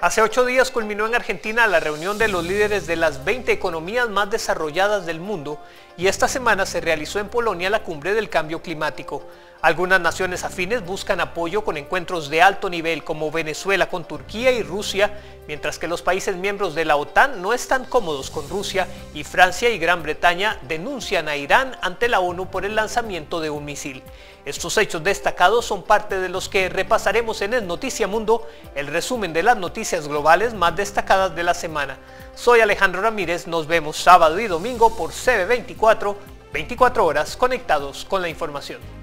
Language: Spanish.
Hace ocho días culminó en Argentina la reunión de los líderes de las 20 economías más desarrolladas del mundo y esta semana se realizó en Polonia la cumbre del cambio climático. Algunas naciones afines buscan apoyo con encuentros de alto nivel como Venezuela con Turquía y Rusia, mientras que los países miembros de la OTAN no están cómodos con Rusia y Francia y Gran Bretaña denuncian a Irán ante la ONU por el lanzamiento de un misil. Estos hechos destacados son parte de los que repasaremos en el Noticia Mundo, el resumen de las noticias globales más destacadas de la semana. Soy Alejandro Ramírez, nos vemos sábado y domingo por CB24, 24 horas conectados con la información.